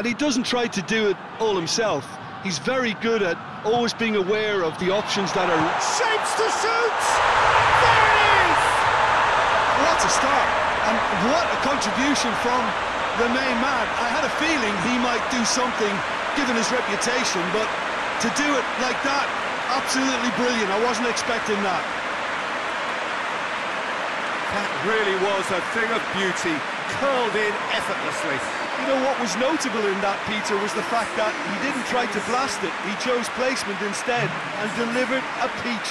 and he doesn't try to do it all himself. He's very good at always being aware of the options that are... Shapes to shoot! There it is! What a start, and what a contribution from the main man. I had a feeling he might do something, given his reputation, but to do it like that, absolutely brilliant. I wasn't expecting that. That really was a thing of beauty, curled in effortlessly. You know what was notable in that, Peter, was the fact that he didn't try to blast it. He chose placement instead and delivered a peach.